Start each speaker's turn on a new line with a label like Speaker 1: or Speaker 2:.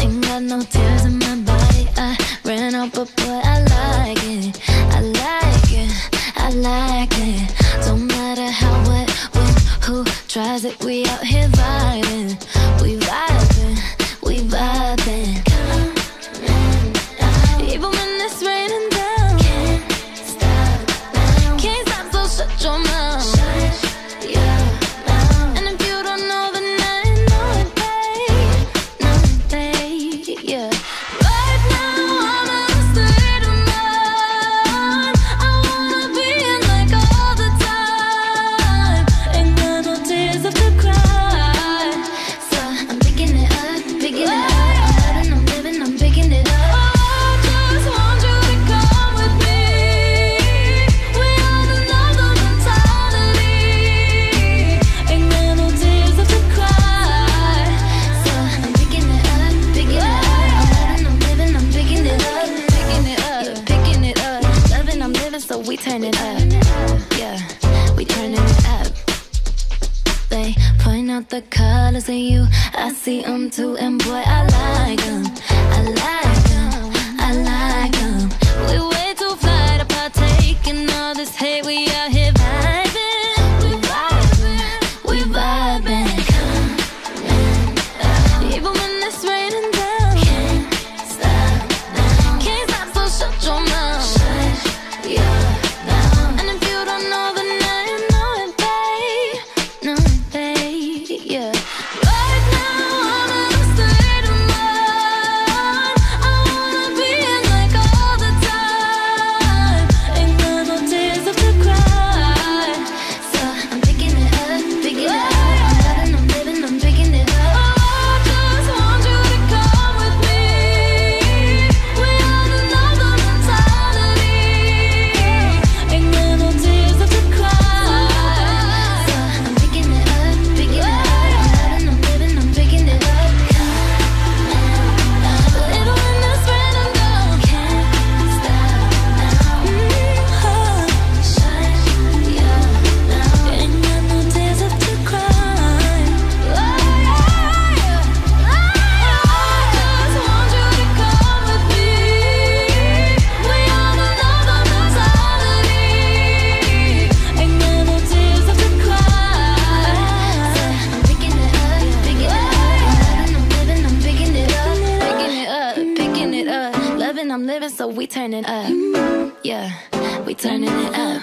Speaker 1: Ain't got no tears in my body. I ran out, but boy, I like it. I like it. I like it. Don't matter how, what, when, who tries it. We out here vibing. We vibing. so we turn it up. Yeah, we turn it up. They point out the colors of you. I see them too, and boy, I like them. I like I'm living, so we turning up. Yeah, we turning it up.